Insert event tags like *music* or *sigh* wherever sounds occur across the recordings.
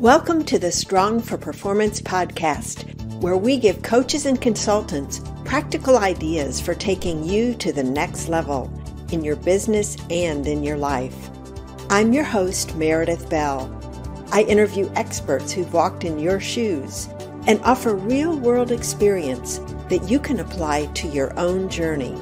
Welcome to the Strong for Performance podcast, where we give coaches and consultants practical ideas for taking you to the next level in your business and in your life. I'm your host, Meredith Bell. I interview experts who've walked in your shoes and offer real world experience that you can apply to your own journey.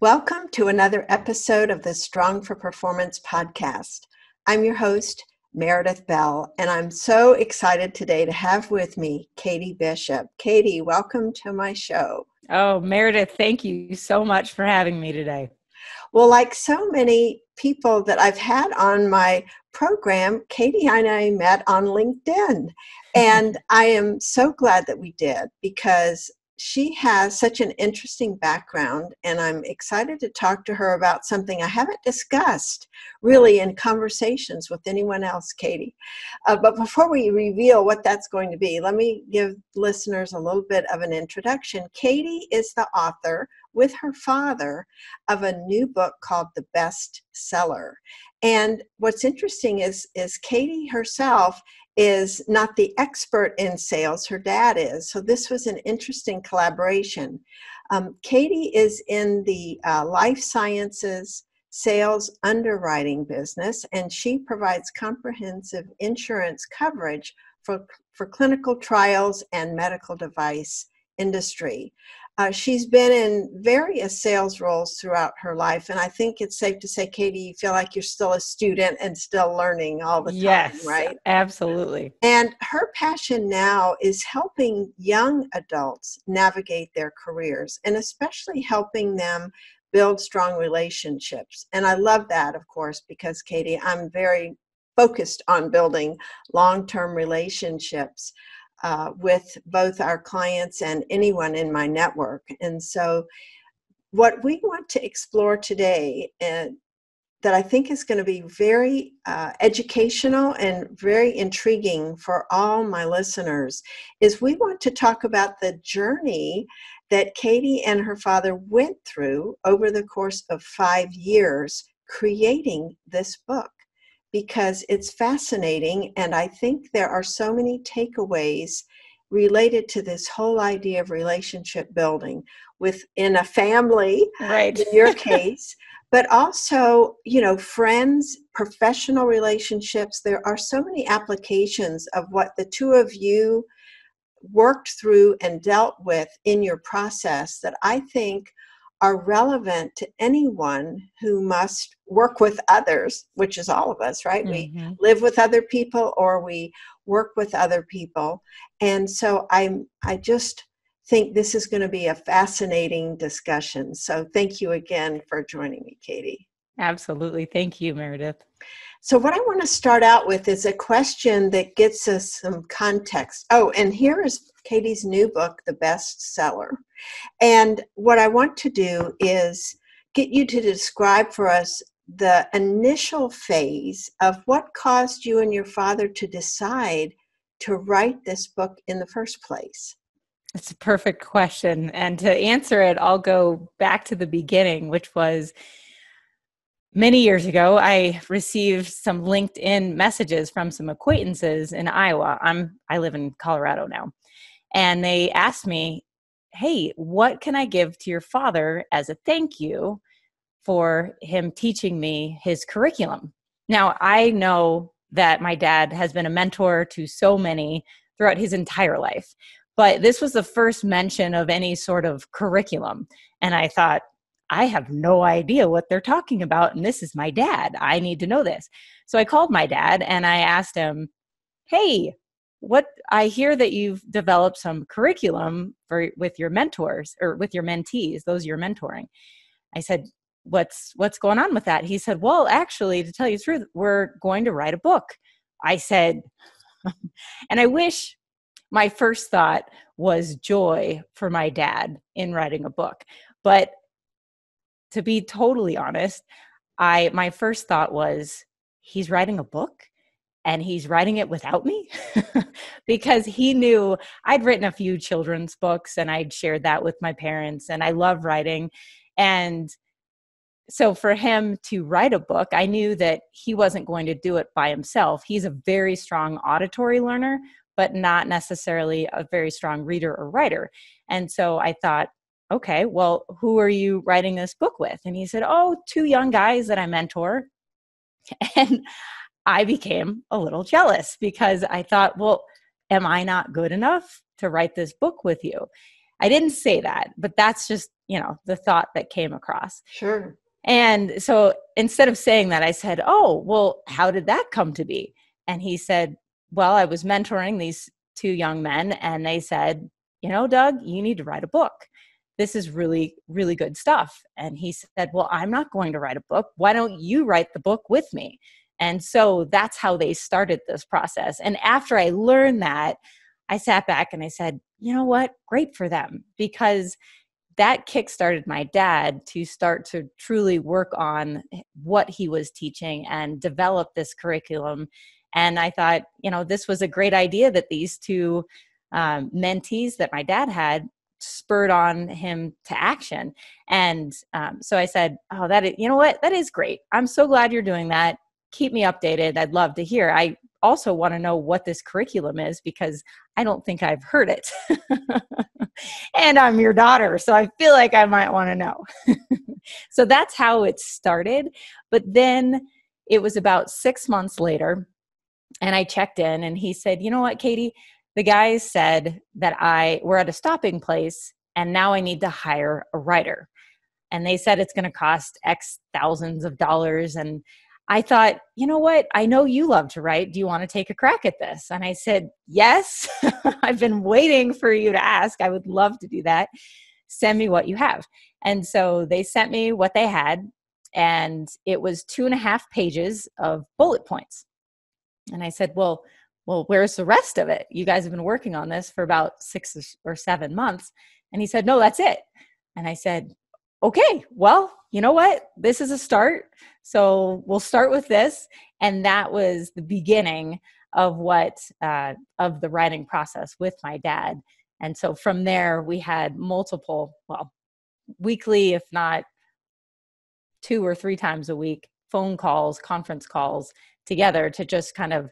Welcome to another episode of the Strong for Performance podcast. I'm your host, Meredith Bell, and I'm so excited today to have with me Katie Bishop. Katie, welcome to my show. Oh, Meredith, thank you so much for having me today. Well, like so many people that I've had on my program, Katie and I met on LinkedIn. *laughs* And I am so glad that we did because she has such an interesting background, and I'm excited to talk to her about something I haven't discussed really in conversations with anyone else, Katie. Uh, but before we reveal what that's going to be, let me give listeners a little bit of an introduction. Katie is the author with her father of a new book called The Best Seller. And what's interesting is, is Katie herself is not the expert in sales, her dad is. So this was an interesting collaboration. Um, Katie is in the uh, life sciences sales underwriting business, and she provides comprehensive insurance coverage for, for clinical trials and medical device industry. Uh, she's been in various sales roles throughout her life, and I think it's safe to say, Katie, you feel like you're still a student and still learning all the time, yes, right? Absolutely. And her passion now is helping young adults navigate their careers and especially helping them build strong relationships. And I love that, of course, because Katie, I'm very focused on building long term relationships uh, with both our clients and anyone in my network. And so, what we want to explore today, and that I think is going to be very uh, educational and very intriguing for all my listeners, is we want to talk about the journey that Katie and her father went through over the course of five years creating this book because it's fascinating and I think there are so many takeaways related to this whole idea of relationship building within a family right. in your case *laughs* but also you know friends professional relationships. There are so many applications of what the two of you worked through and dealt with in your process that i think are relevant to anyone who must work with others, which is all of us, right? Mm-hmm. We live with other people or we work with other people. And so I'm I just think this is going to be a fascinating discussion. So thank you again for joining me, Katie. Absolutely. Thank you, Meredith. So, what I want to start out with is a question that gets us some context. Oh, and here is Katie's new book, The Best Seller. And what I want to do is get you to describe for us the initial phase of what caused you and your father to decide to write this book in the first place. It's a perfect question. And to answer it, I'll go back to the beginning, which was many years ago. I received some LinkedIn messages from some acquaintances in Iowa. I'm I live in Colorado now. And they asked me, hey, what can I give to your father as a thank you for him teaching me his curriculum? Now, I know that my dad has been a mentor to so many throughout his entire life, but this was the first mention of any sort of curriculum. And I thought, I have no idea what they're talking about. And this is my dad. I need to know this. So I called my dad and I asked him, Hey, what i hear that you've developed some curriculum for with your mentors or with your mentees those you're mentoring. I said what's what's going on with that? He said well actually to tell you the truth we're going to write a book. I said *laughs* and i wish my first thought was joy for my dad in writing a book. But to be totally honest i my first thought was he's writing a book and he's writing it without me *laughs* because he knew I'd written a few children's books and I'd shared that with my parents and I love writing and so for him to write a book, I knew that he wasn't going to do it by himself. He's a very strong auditory learner, but not necessarily a very strong reader or writer. And so I thought, okay, well, who are you writing this book with? And he said, oh, two young guys that I mentor. *laughs* And I became a little jealous because I thought, well, am I not good enough to write this book with you? I didn't say that, but that's just, you know, the thought that came across. Sure. And so instead of saying that, I said, Oh, well, how did that come to be? And he said, Well, I was mentoring these two young men, and they said, You know, Doug, you need to write a book. This is really, really good stuff. And he said, Well, I'm not going to write a book. Why don't you write the book with me? And so that's how they started this process. And after I learned that, I sat back and I said, You know what? Great for them because that kickstarted my dad to start to truly work on what he was teaching and develop this curriculum. And I thought, you know, this was a great idea that these two um, mentees that my dad had spurred on him to action. And um, so I said, Oh, that is, you know what? That is great. I'm so glad you're doing that. Keep me updated. I'd love to hear. I also want to know what this curriculum is because I don't think I've heard it. *laughs* and I'm your daughter, so I feel like I might want to know. *laughs* so that's how it started. But then it was about six months later, and I checked in, and he said, You know what, Katie? The guys said that I we're at a stopping place, and now I need to hire a writer. And they said it's going to cost X thousands of dollars. And I thought, you know what? I know you love to write. Do you want to take a crack at this? And I said, yes. *laughs* I've been waiting for you to ask. I would love to do that. Send me what you have. And so they sent me what they had, and it was two and a half pages of bullet points. And I said, well, well, where's the rest of it? You guys have been working on this for about six or seven months. And he said, no, that's it. And I said, okay, well, you know what? This is a start. So we'll start with this. And that was the beginning of what, uh, of the writing process with my dad. And so from there, we had multiple, well, weekly, if not two or three times a week, phone calls, conference calls together to just kind of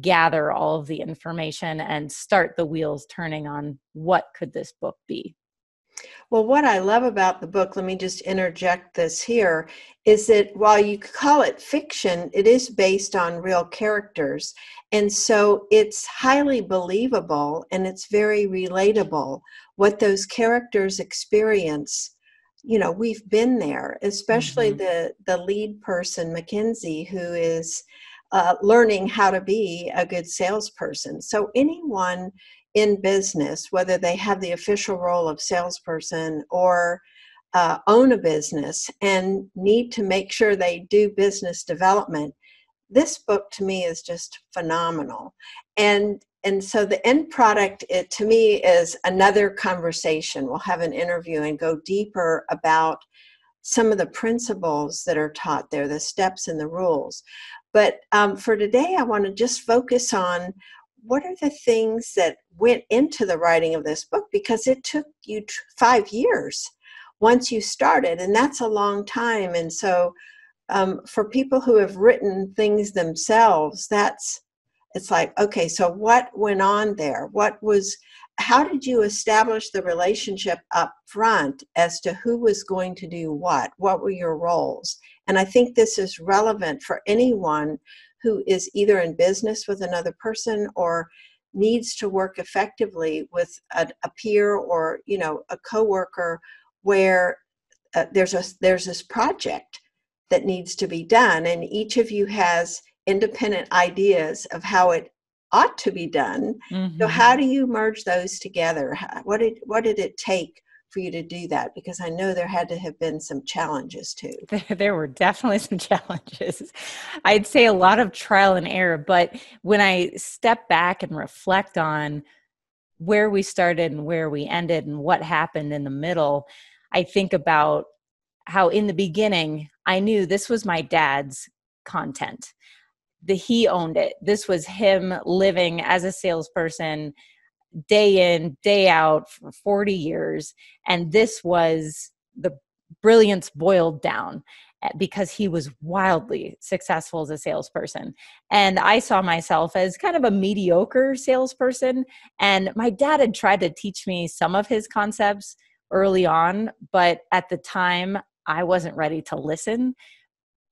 gather all of the information and start the wheels turning on what could this book be well, what I love about the book, let me just interject this here, is that while you call it fiction, it is based on real characters. And so it's highly believable and it's very relatable what those characters experience. You know, we've been there, especially mm-hmm. the, the lead person, Mackenzie, who is uh, learning how to be a good salesperson. So anyone in business, whether they have the official role of salesperson or uh, own a business and need to make sure they do business development, this book to me is just phenomenal. And and so the end product it to me is another conversation. We'll have an interview and go deeper about some of the principles that are taught there, the steps and the rules. But um, for today, I want to just focus on what are the things that went into the writing of this book? Because it took you five years once you started and that's a long time. And so um, for people who have written things themselves that's it's like okay so what went on there? What was how did you establish the relationship up front as to who was going to do what? What were your roles? And i think this is relevant for anyone who is either in business with another person or needs to work effectively with a, a peer or you know a coworker where uh, there's a there's this project that needs to be done and each of you has independent ideas of how it ought to be done mm-hmm. so how do you merge those together what did what did it take for you to do that because I know there had to have been some challenges too. *laughs* There were definitely some challenges. I'd say a lot of trial and error, but when I step back and reflect on where we started and where we ended and what happened in the middle, I think about how in the beginning I knew this was my dad's content. The he owned it. This was him living as a salesperson day in, day out for 40 years. And this was the brilliance boiled down. Eh, because he was wildly successful as a salesperson. And I saw myself as kind of a mediocre salesperson. And my dad had tried to teach me some of his concepts early on, but at the time, I wasn't ready to listen.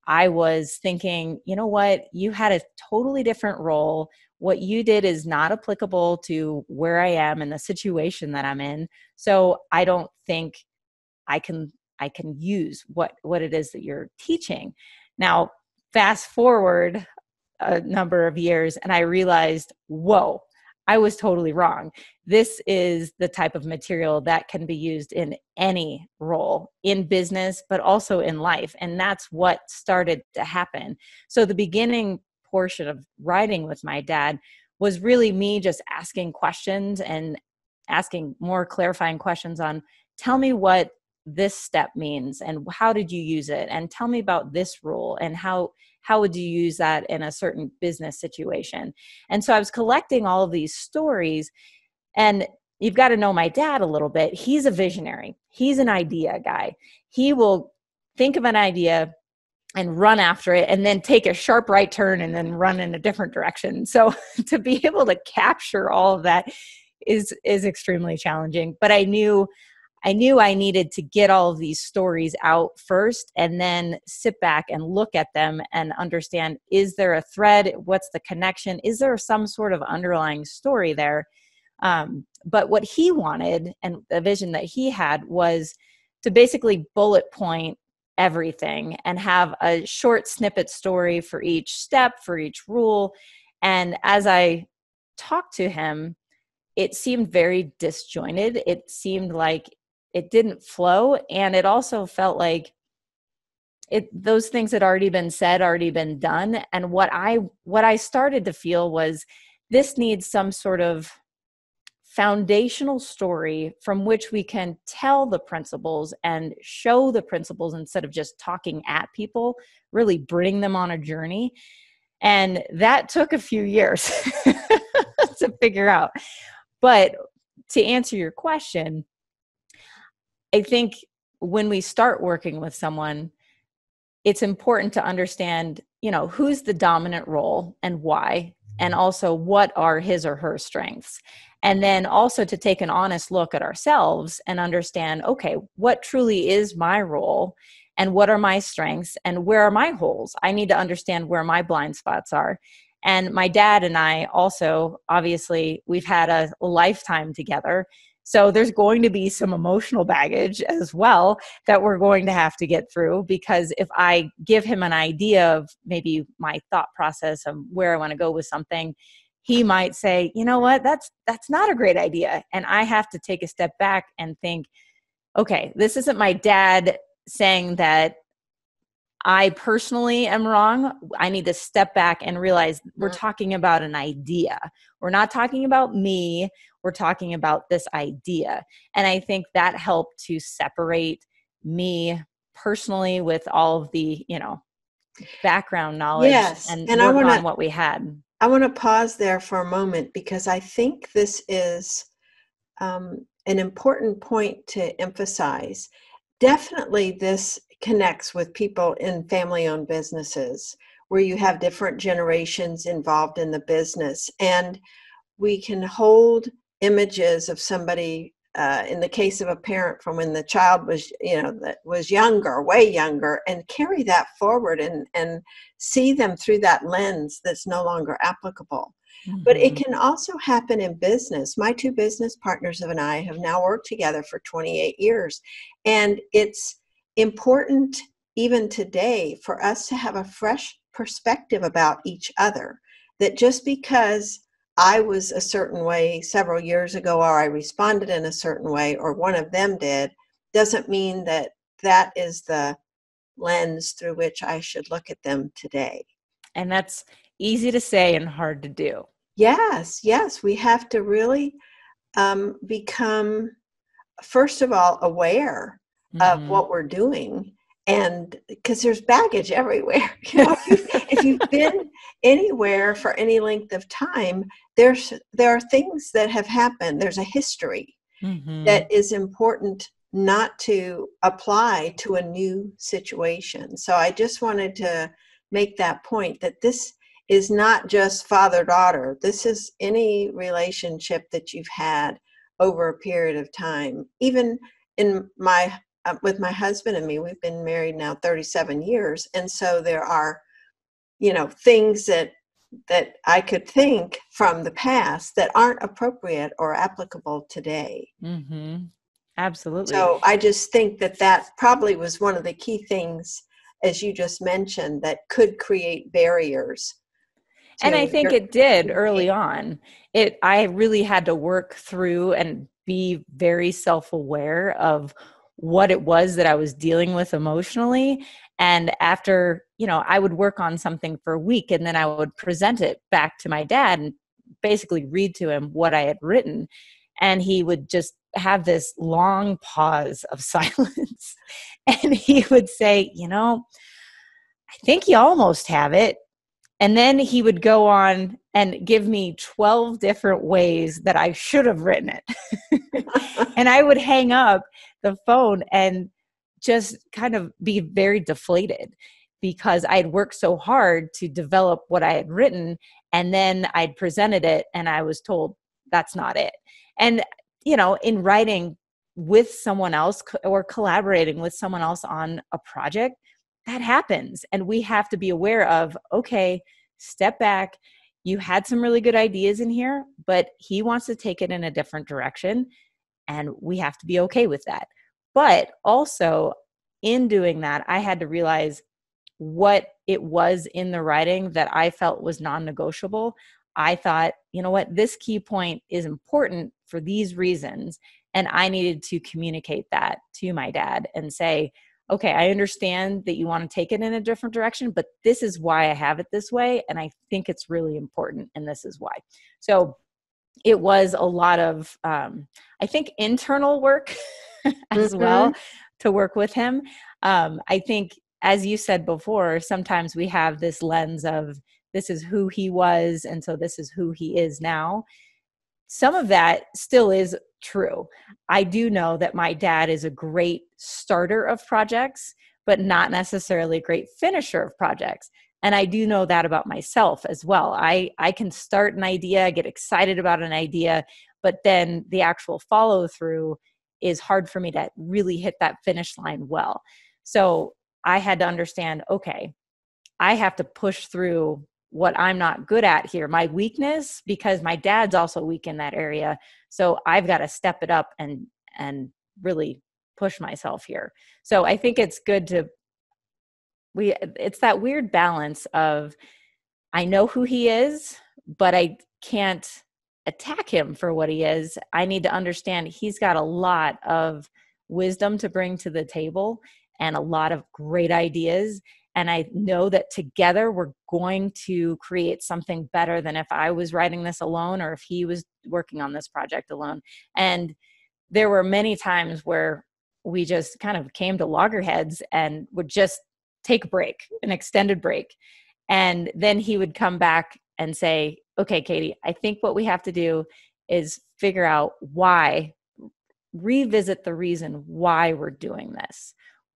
I was thinking, you know what, you had a totally different role. What you did is not applicable to where I am and the situation that I'm in. So I don't think I can I can use what what it is that you're teaching. Now, fast forward a number of years and I realized, whoa, I was totally wrong. This is the type of material that can be used in any role in business, but also in life. And that's what started to happen. So, the beginning portion of writing with my dad was really me just asking questions and asking more clarifying questions on tell me what this step means and how did you use it? And tell me about this rule and how how would you use that in a certain business situation? And so i was collecting all of these stories and you've got to know my dad a little bit. He's a visionary. He's an idea guy. He will think of an idea and run after it and then take a sharp right turn and then run in a different direction so *laughs* to be able to capture all of that is is extremely challenging but i knew I knew I needed to get all of these stories out first and then sit back and look at them and understand is there a thread? What's the connection? Is there some sort of underlying story there? Um, but what he wanted and the vision that he had was to basically bullet point everything and have a short snippet story for each step, for each rule. And as I talked to him, it seemed very disjointed. It seemed like it didn't flow and it also felt like it those things had already been said already been done and what i what i started to feel was this needs some sort of foundational story from which we can tell the principles and show the principles instead of just talking at people really bring them on a journey. And that took a few years *laughs* to figure out. But to answer your question I think when we start working with someone, it's important to understand, you know, who's the dominant role and why, and mm-hmm. also what are his or her strengths. And then also to take an honest look at ourselves and understand, okay, what truly is my role and what are my strengths and where are my holes? I need to understand where my blind spots are. And my dad and I also, obviously, we've had a lifetime together so there's going to be some emotional baggage as well that we're going to have to get through because if I give him an idea of maybe my thought process of where I want to go with something, he might say, "You know what? That's that's not a great idea." And I have to take a step back and think, "Okay, this isn't my dad saying that I personally am wrong. I need to step back and realize we're mm. talking about an idea. We're not talking about me we're talking about this idea. And I think that helped to separate me personally with all of the, you know, background knowledge yes. and, and I wanna, on what we had. I want to pause there for a moment because I think this is um, an important point to emphasize. Definitely, this connects with people in family owned businesses where you have different generations involved in the business. And we can hold images of somebody uh, in the case of a parent from when the child was you know that was younger way younger and carry that forward and and see them through that lens that's no longer applicable mm-hmm. but it mm-hmm. can also happen in business my two business partners and i have now worked together for 28 years and it's important even today for us to have a fresh perspective about each other that just because I was a certain way several years ago, or I responded in a certain way, or one of them did, doesn't mean that that is the lens through which I should look at them today. And that's easy to say and hard to do. Yes, yes. We have to really um, become, first of all, aware mm-hmm. of what we're doing and because there's baggage everywhere *laughs* you know, *laughs* if, you, have been anywhere for any length of time there's there are things that have happened there's a history mm-hmm. that is important not to apply to a new situation. So I just wanted to make that point that this is not just father daughter, this is any relationship that you've had over a period of time. Even in my uh, with my husband and me, we've been married now 37 years, and so there are, you know, things that that I could think from the past that aren't appropriate or applicable today. Mm-hmm. Absolutely. So I just think that that probably was one of the key things, as you just mentioned, that could create barriers. And I think it did early on. It I really had to work through and be very self-aware of what it was that I was dealing with emotionally. And after you know i would work on something for a week and then i would present it back to my dad and basically read to him what i had written. And he would just have this long pause of *laughs* silence. And he would say you know i think you almost have it. And then he would go on and give me 12 different ways that i should have written it *laughs* and i would hang up the phone and just kind of be very deflated because I'd worked so hard to develop what I had written and then I'd presented it and I was told that's not it. And you know, in writing with someone else or collaborating with someone else on a project, that happens and we have to be aware of okay, step back. You had some really good ideas in here, but he wants to take it in a different direction and we have to be okay with that. But also, in doing that, I had to realize what it was in the writing that I felt was non negotiable. I thought, you know what, this key point is important for these reasons. And I needed to communicate that to my dad and say, okay, I understand that you want to take it in a different direction, but this is why I have it this way. And I think it's really important. And this is why. So it was a lot of, um, I think, internal work *laughs* as mm-hmm. well to work with him. Um, I think, as you said before, sometimes we have this lens of this is who he was, and so this is who he is now. Some of that still is true. I do know that my dad is a great starter of projects, but not necessarily a great finisher of projects and i do know that about myself as well i i can start an idea get excited about an idea but then the actual follow through is hard for me to really hit that finish line well. So I had to understand okay, I have to push through what I'm not good at here, my weakness, because my dad's also weak in that area. So I've got to step it up and and really push myself here. So I think it's good to we it's that weird balance of I know who he is, but I can't attack him for what he is. I need to understand he's got a lot of wisdom to bring to the table and a lot of great ideas. And I know that together we're going to create something better than if I was writing this alone or if he was working on this project alone. And there were many times where we just kind of came to loggerheads and would just take a break, an extended break. And then he would come back and say, okay, Katie, I think what we have to do is figure out why, revisit the reason why we're doing this.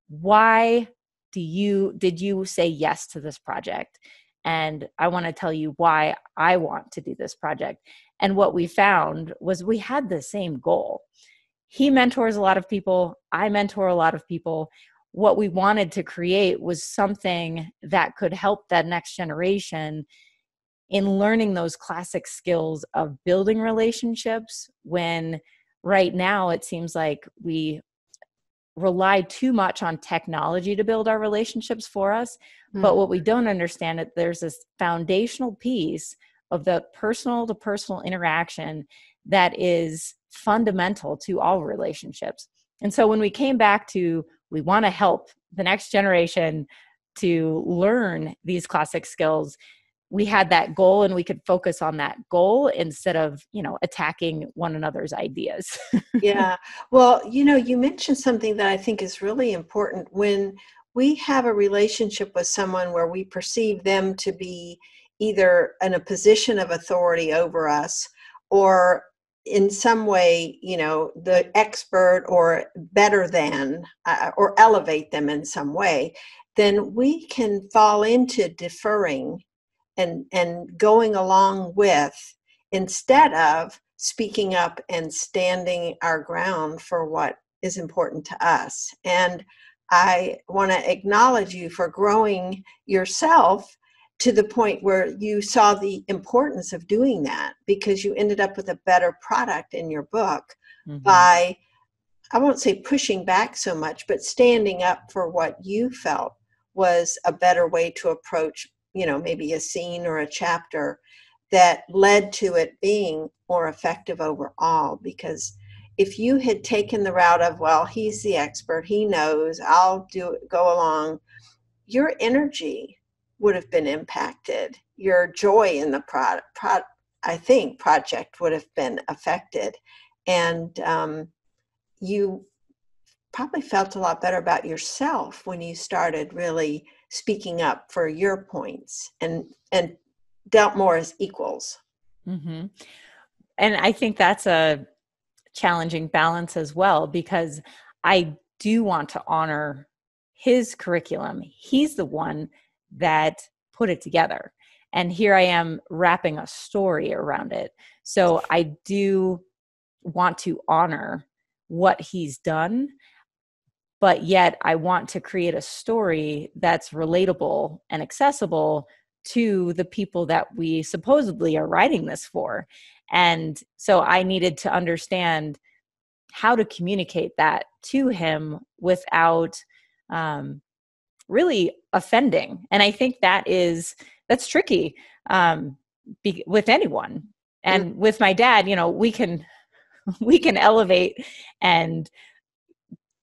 Why do you did you say yes to this project? And I want to tell you why I want to do this project. And what we found was we had the same goal. He mentors a lot of people, I mentor a lot of people. What we wanted to create was something that could help that next generation in learning those classic skills of building relationships when right now it seems like we rely too much on technology to build our relationships for us mm-hmm. but what we don't understand is there's this foundational piece of the personal to personal interaction that is fundamental to all relationships and so when we came back to we want to help the next generation to learn these classic skills we had that goal and we could focus on that goal instead of you know attacking one another's ideas. *laughs* Yeah. Well you know you mentioned something that i think is really important. When we have a relationship with someone where we perceive them to be either in a position of authority over us or in some way, you know, the expert or better than uh, or elevate them in some way, then we can fall into deferring and and going along with instead of speaking up and standing our ground for what is important to us. And I want to acknowledge you for growing yourself to the point where you saw the importance of doing that because you ended up with a better product in your book mm-hmm. by I won't say pushing back so much, but standing up for what you felt was a better way to approach, you know, maybe a scene or a chapter that led to it being more effective overall because if you had taken the route of well he's the expert he knows i'll do go along your energy would have been impacted. Your joy in the product pro, i think project would have been affected. And um, you probably felt a lot better about yourself when you started really speaking up for your points and and dealt more as equals mm-hmm. and i think that's a challenging balance as well because I do want to honor his curriculum. He's the one that put it together. And here I am wrapping a story around it. So I do want to honor what he's done, but yet I want to create a story that's relatable and accessible to the people that we supposedly are writing this for. And so I needed to understand how to communicate that to him without um, really offending. And I think that is that's tricky um, be, with anyone. And mm. with my dad, you know, we can *laughs* we can elevate and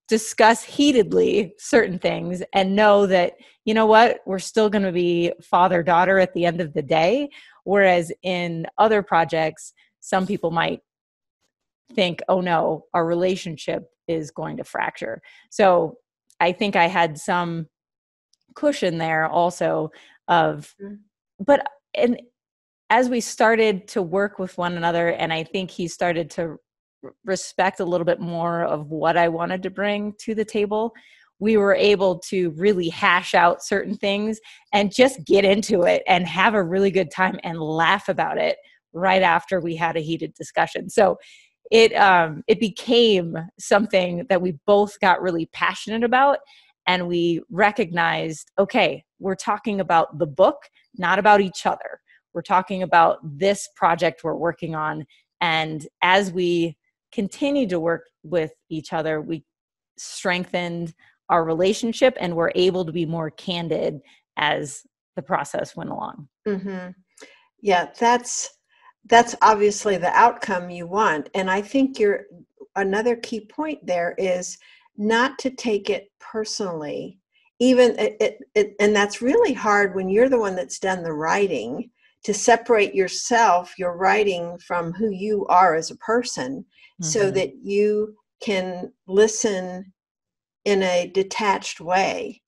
discuss heatedly certain things and know that you know what we're still going to be father daughter at the end of the day whereas in other projects some people might think oh no our relationship is going to fracture so i think i had some cushion there also of mm. but and as we started to work with one another and i think he started to respect a little bit more of what I wanted to bring to the table, we were able to really hash out certain things and just get into it and have a really good time and laugh about it right after we had a heated discussion. So it um, it became something that we both got really passionate about and we recognized okay we're talking about the book not about each other we're talking about this project we're working on and as we continued to work with each other, we strengthened our relationship and were able to be more candid as the process went along. Mm-hmm. Yeah, that's that's obviously the outcome you want, and I think you're another key point there is not to take it personally. Even it, it, it and that's really hard when you're the one that's done the writing to separate yourself, your writing, from who you are as a person mm-hmm. so that you can listen in a detached way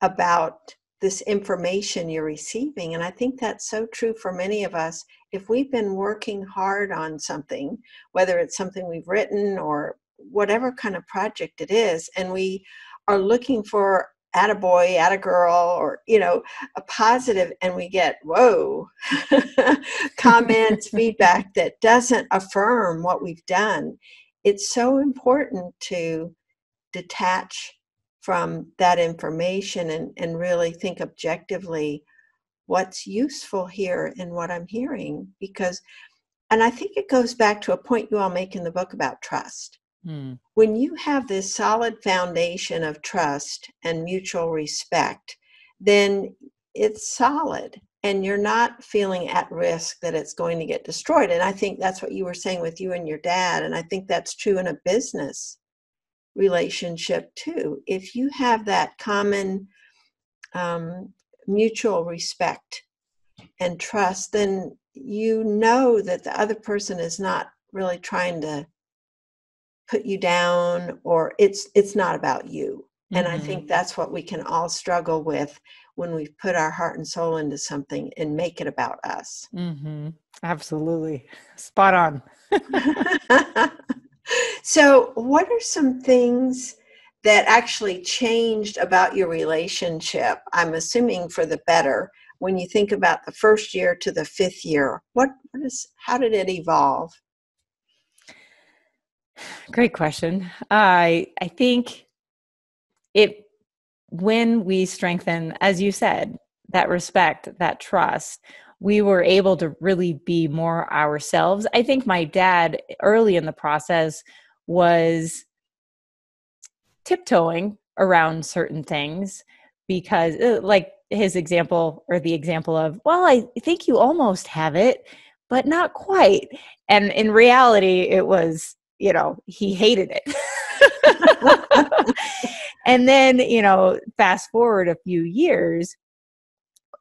about this information you're receiving. And I think that's so true for many of us. If we've been working hard on something, whether it's something we've written or whatever kind of project it is, and we are looking for at a boy, at a girl, or you know, a positive, and we get whoa *laughs* comments, *laughs* feedback that doesn't affirm what we've done. It's so important to detach from that information and, and really think objectively what's useful here and what I'm hearing. Because, and I think it goes back to a point you all make in the book about trust Hmm. When you have this solid foundation of trust and mutual respect, then it's solid and you're not feeling at risk that it's going to get destroyed. And I think that's what you were saying with you and your dad. And I think that's true in a business relationship too. If you have that common um, mutual respect and trust, then you know that the other person is not really trying to put you down or it's it's not about you And I think mm-hmm. that's what we can all struggle with when we put our heart and soul into something and make it about us. Mm-hmm. Absolutely. *laughs* Spot on. *laughs* so, what are some things that actually changed about your relationship? I'm assuming for the better when you think about the first year to the fifth year. What, what is, how did it evolve? Great question. I I think it when we strengthen as you said that respect that trust we were able to really be more ourselves i think my dad early in the process was tiptoeing around certain things because uh, like his example or the example of well i think you almost have it but not quite and in reality it was you know he hated it. *laughs* And then you know fast forward a few years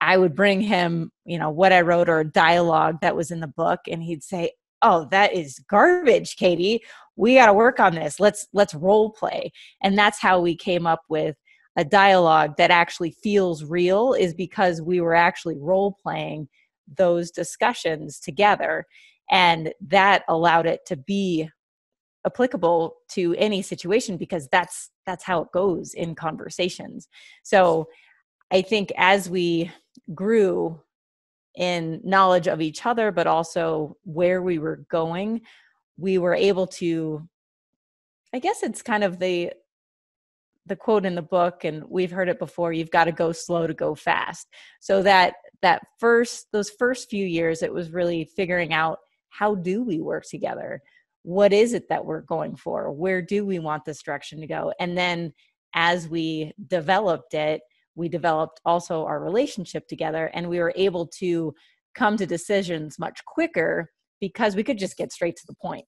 i would bring him you know what i wrote or dialogue that was in the book and he'd say oh that is garbage katie. We got to work on this. Let's let's role play. And that's how we came up with a dialogue that actually feels real is because we were actually role playing those discussions together. And that allowed it to be applicable to any situation because that's that's how it goes in conversations. So i think as we grew in knowledge of each other but also where we were going we were able to i guess it's kind of the the quote in the book and we've heard it before you've got to go slow to go fast. So that that first those first few years it was really figuring out how do we work together what is it that we're going for? Where do we want this direction to go? And then as we developed it we developed also our relationship together and we were able to come to decisions much quicker because we could just get straight to the point.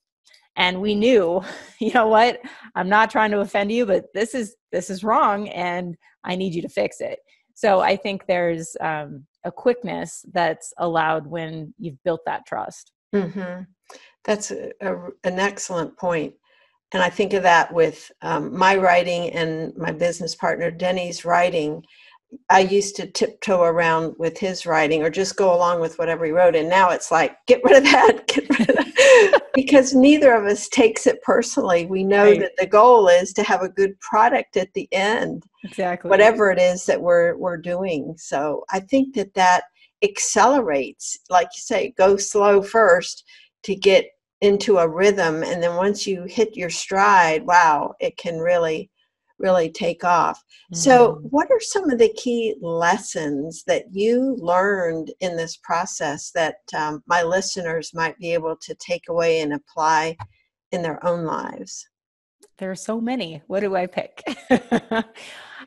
And we knew *laughs* you know what? I'm not trying to offend you but this is this is wrong and i need you to fix it. So i think there's um, a quickness that's allowed when you've built that trust. Mm-hmm. That's a, a, an excellent point. And I think of that with um, my writing and my business partner Denny's writing. I used to tiptoe around with his writing or just go along with whatever he wrote. And now it's like, get rid of that, *laughs* get rid of that. because neither of us takes it personally. We know right. that the goal is to have a good product at the end. Exactly. Whatever it is that we're, we're doing. So I think that that accelerates, like you say, go slow first to get into a rhythm and then once you hit your stride wow it can really really take off. Mm-hmm. so what are some of the key lessons that you learned in this process that um, my listeners might be able to take away and apply in their own lives? There are so many. What do i pick? *laughs*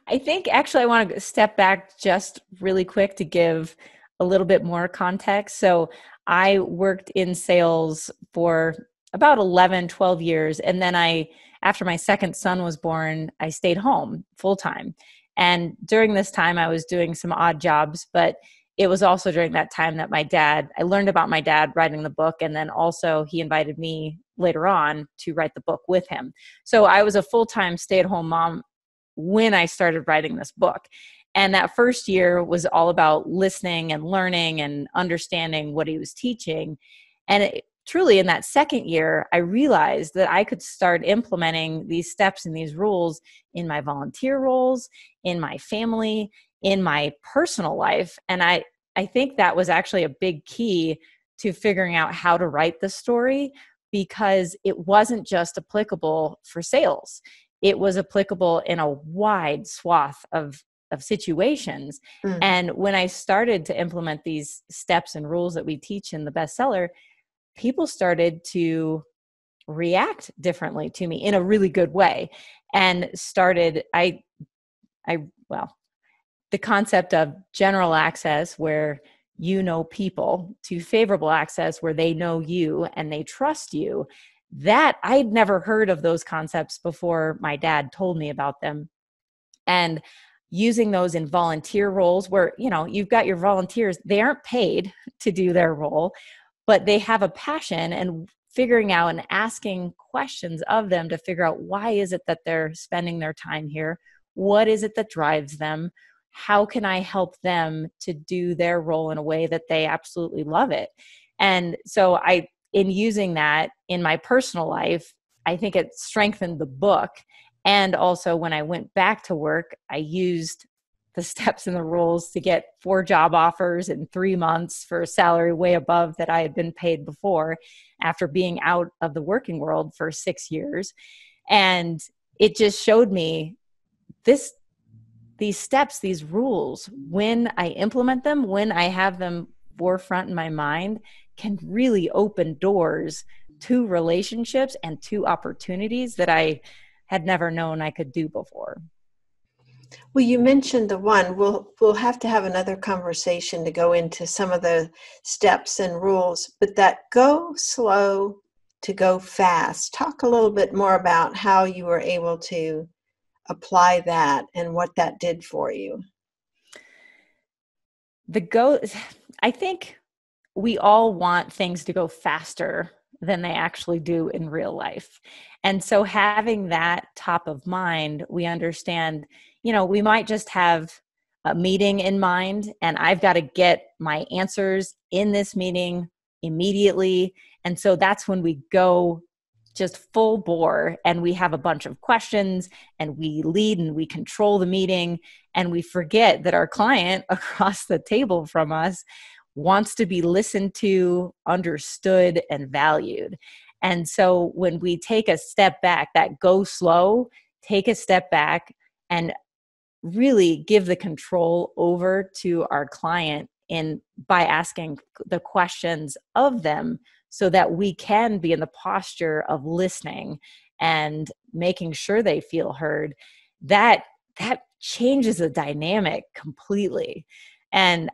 I think actually i want to step back just really quick to give a little bit more context. So I worked in sales for about 11, 12 years. And then I, after my second son was born, I stayed home full time. And during this time, I was doing some odd jobs, but it was also during that time that my dad, I learned about my dad writing the book. And then also, he invited me later on to write the book with him. So I was a full time stay at home mom when I started writing this book. And that first year was all about listening and learning and understanding what he was teaching. And it, truly, in that second year, I realized that I could start implementing these steps and these rules in my volunteer roles, in my family, in my personal life. And I, I think that was actually a big key to figuring out how to write the story because it wasn't just applicable for sales it was applicable in a wide swath of of situations. Mm. and when i started to implement these steps and rules that we teach in the bestseller people started to react differently to me in a really good way and started i i well the concept of general access where you know people to favorable access where they know you and they trust you. That i'd never heard of those concepts before my dad told me about them. And using those in volunteer roles where you know you've got your volunteers they aren't paid to do their role but they have a passion and figuring out and asking questions of them to figure out why is it that they're spending their time here? What is it that drives them? How can i help them to do their role in a way that they absolutely love it? And so i in using that in my personal life i think it strengthened the book and also when i went back to work i used the *laughs* steps and the rules to get four job offers in three months for a salary way above that I had been paid before after being out of the working world for six years. And it just showed me this these steps these rules when i implement them when i have them forefront in my mind can really open doors to relationships and to opportunities that i had never known i could do before well, you mentioned the one. We'll we'll have to have another conversation to go into some of the steps and rules, but that go slow to go fast. Talk a little bit more about how you were able to apply that and what that did for you. The go I think we all want things to go faster than they actually do in real life. And so having that top of mind, we understand you know, we might just have a meeting in mind and I've got to get my answers in this meeting immediately. And so that's when we go just full bore and we have a bunch of questions and we lead and we control the meeting and we forget that our client *laughs* across the table from us wants to be listened to, understood, and valued. And so when we take a step back, that go slow, take a step back and really give the control over to our client in by asking the questions of them so that we can be in the posture of listening and making sure they feel heard that that changes the dynamic completely and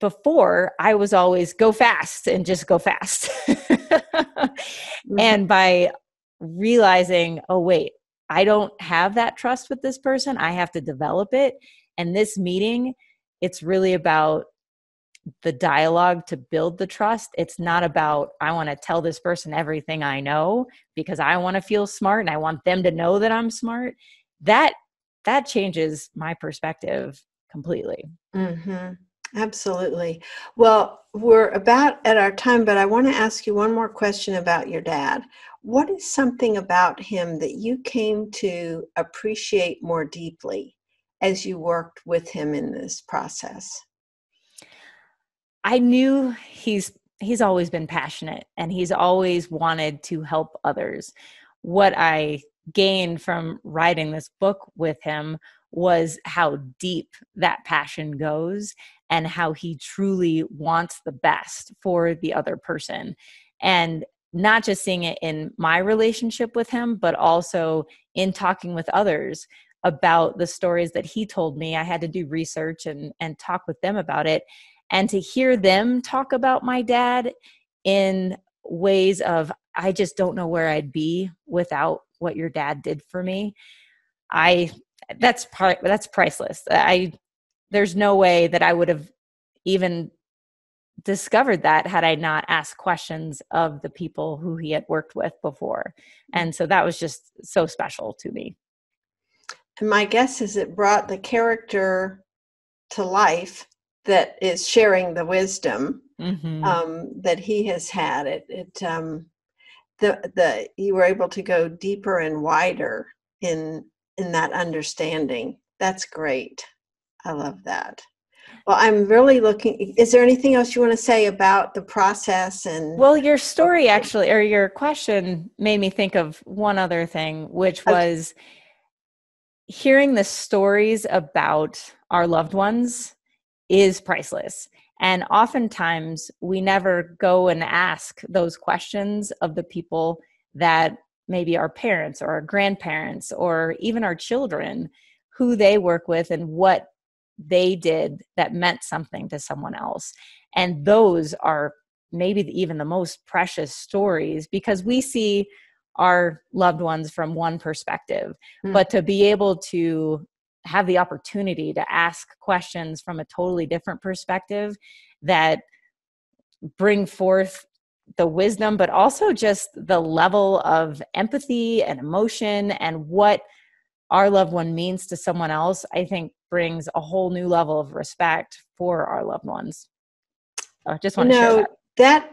before i was always go fast and just go fast *laughs* mm-hmm. and by realizing oh wait I don't have that trust with this person. I have to develop it. And this meeting, it's really about the dialogue to build the trust. It's not about, I want to tell this person everything I know because I want to feel smart and I want them to know that I'm smart. That that changes my perspective completely. Mm-hmm. Absolutely. Well, we're about at our time, but I want to ask you one more question about your dad. What is something about him that you came to appreciate more deeply as you worked with him in this process? I knew he's he's always been passionate and he's always wanted to help others. What I gained from writing this book with him was how deep that passion goes and how he truly wants the best for the other person. And not just seeing it in my relationship with him, but also in talking with others about the stories that he told me. I had to do research and, and talk with them about it. And to hear them talk about my dad in ways of, I just don't know where I'd be without what your dad did for me. I that's part that's priceless. I there's no way that I would have even discovered that had I not asked questions of the people who he had worked with before. And so that was just so special to me. And my guess is it brought the character to life that is sharing the wisdom mm-hmm. um, that he has had. It, it um, the the you were able to go deeper and wider in in that understanding. That's great. I love that. Well, I'm really looking. Is there anything else you want to say about the process and? Well, your story actually, or your question, made me think of one other thing, which was hearing the stories about our loved ones is priceless. And oftentimes, we never go and ask those questions of the people that maybe our parents or our grandparents or even our children who they work with and what they did that meant something to someone else. And those are maybe even the most precious stories because we see our loved ones from one perspective. Mm. But to be able to have the opportunity to ask questions from a totally different perspective that bring forth the wisdom, but also just the level of empathy and emotion and what our loved one means to someone else, I think brings a whole new level of respect for our loved ones. So I just want you to know, share that.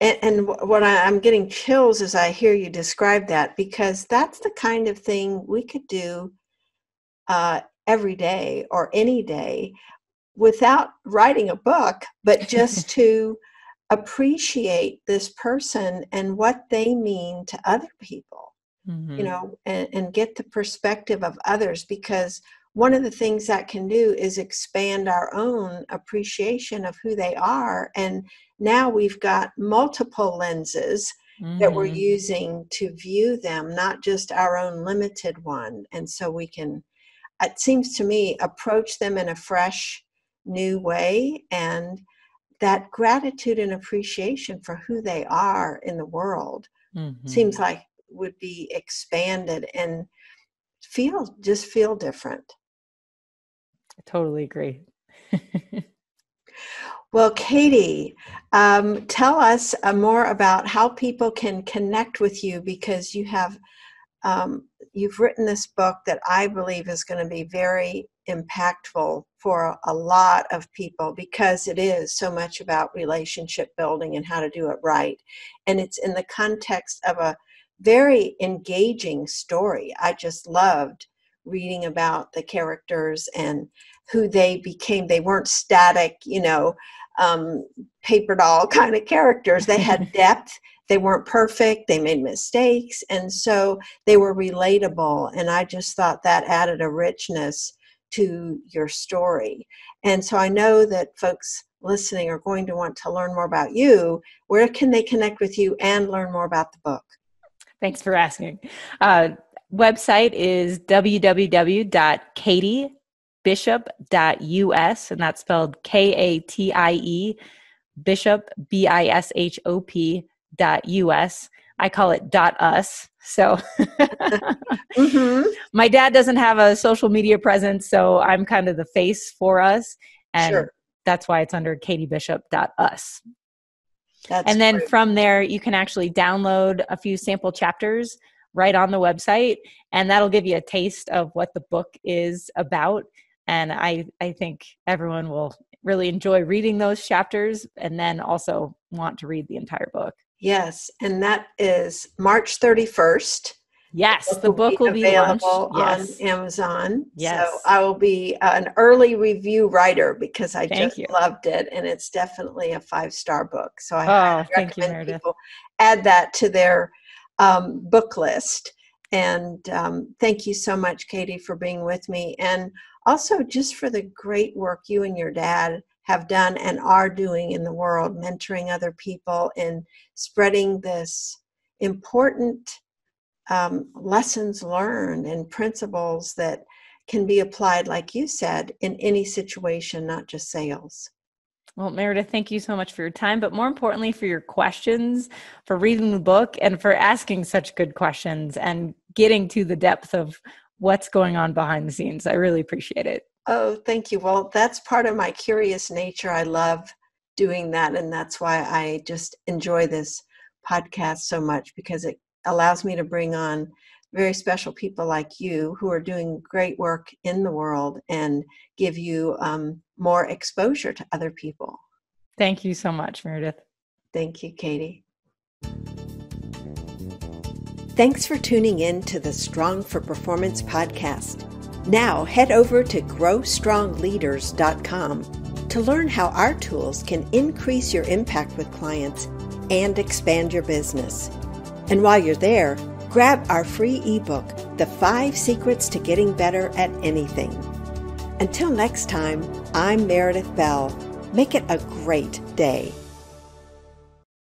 that and, what I, I'm getting chills as I hear you describe that because that's the kind of thing we could do uh, every day or any day without writing a book, but just *laughs* to appreciate this person and what they mean to other people, mm-hmm. you know, and, and get the perspective of others because one of the things that can do is expand our own appreciation of who they are. And now we've got multiple lenses mm-hmm. that we're mm-hmm. using to view them, not just our own limited one. And so we can, it seems to me, approach them in a fresh, new way. And that gratitude and appreciation for who they are in the world mm-hmm. seems like would be expanded and feel just feel different I totally agree. *laughs* well, Katie, um, tell us uh, more about how people can connect with you because you have um, you've written this book that I believe is going to be very impactful for a lot of people because it is so much about relationship building and how to do it right. And it's in the context of a very engaging story. I just loved reading about the characters and who they became. They weren't static, you know, um, paper doll *laughs* kind of characters. They had *laughs* depth. They weren't perfect. They made mistakes. And so they were relatable. And I just thought that added a richness to your story. And so I know that folks listening are going to want to learn more about you. Where can they connect with you and learn more about the book? Thanks for asking. Uh, website is www.katiebishop.us, and that's spelled K A T I E Bishop B I S H O P dot US. I call it dot us. So *laughs* mm-hmm. my dad doesn't have a social media presence, so I'm kind of the face for us. And sure. that's why it's under katiebishop.us. That's and then great. from there, you can actually download a few sample chapters right on the website and that'll give you a taste of what the book is about and i i think everyone will really enjoy reading those chapters and then also want to read the entire book yes and that is march 31st Yes, the book will be, available yes. on Amazon. Yes. So I will be uh, an early review writer because I thank just you. loved it, and it's definitely a five star book. So I oh, thank you, people add that to their um, book list. And um, thank you so much, Katie, for being with me. And also just for the great work you and your dad have done and are doing in the world, mentoring other people and spreading this important um, lessons learned and principles that can be applied, like you said, in any situation, not just sales. Well, Meredith, thank you so much for your time, but more importantly, for your questions, for reading the book, and for asking such good questions and getting to the depth of what's going on behind the scenes. I really appreciate it. Oh, thank you. Well, that's part of my curious nature. I love doing that. And that's why I just enjoy this podcast so much because it allows me to bring on very special people like you who are doing great work in the world and give you um, more exposure to other people. Thank you so much, Meredith. Thank you, Katie. Thanks for tuning in to the Strong for Performance podcast. Now head over to growstrongleaders.com to learn how our tools can increase your impact with clients and expand your business. And while you're there, grab our free ebook, The Five Secrets to Getting Better at Anything. Until next time, I'm Meredith Bell. Make it a great day.